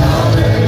Hallelujah.